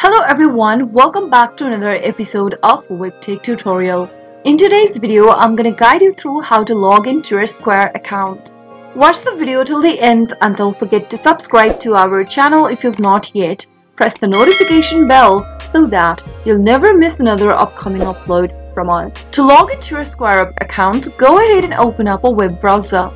Hello everyone, welcome back to another episode of WebTech tutorial. In today's video, I'm gonna guide you through how to log into your Square account. Watch the video till the end and don't forget to subscribe to our channel if you've not yet. Press the notification bell so that you'll never miss another upcoming upload from us. To log into your Square account, go ahead and open up a web browser.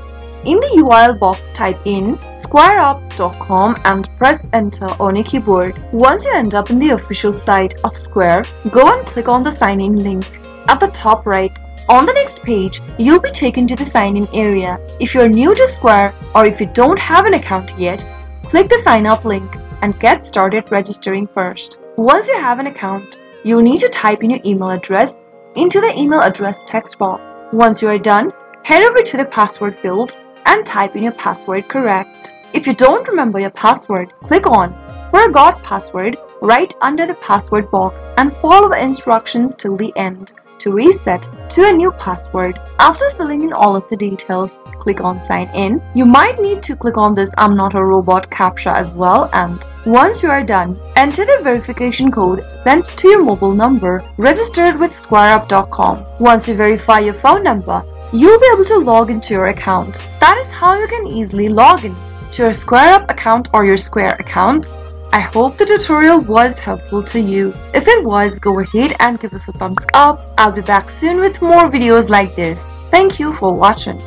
In the URL box, type in squareup.com and press enter on your keyboard. Once you end up in the official site of Square, go and click on the sign in link at the top right. On the next page, you'll be taken to the sign in area. If you're new to Square or if you don't have an account yet, click the sign up link and get started registering first. Once you have an account, you'll need to type in your email address into the email address text box. Once you are done, head over to the password field and type in your password correct. If you don't remember your password, click on Forgot Password right under the password box and follow the instructions till the end to reset to a new password. After filling in all of the details, click on sign in. You might need to click on this I'm not a robot captcha as well and once you are done, enter the verification code sent to your mobile number registered with squareup.com. Once you verify your phone number, you'll be able to log into your account. That is how you can easily log in to your SquareUp account or your Square account I hope the tutorial was helpful to you. If it was, go ahead and give us a thumbs up. I'll be back soon with more videos like this. Thank you for watching.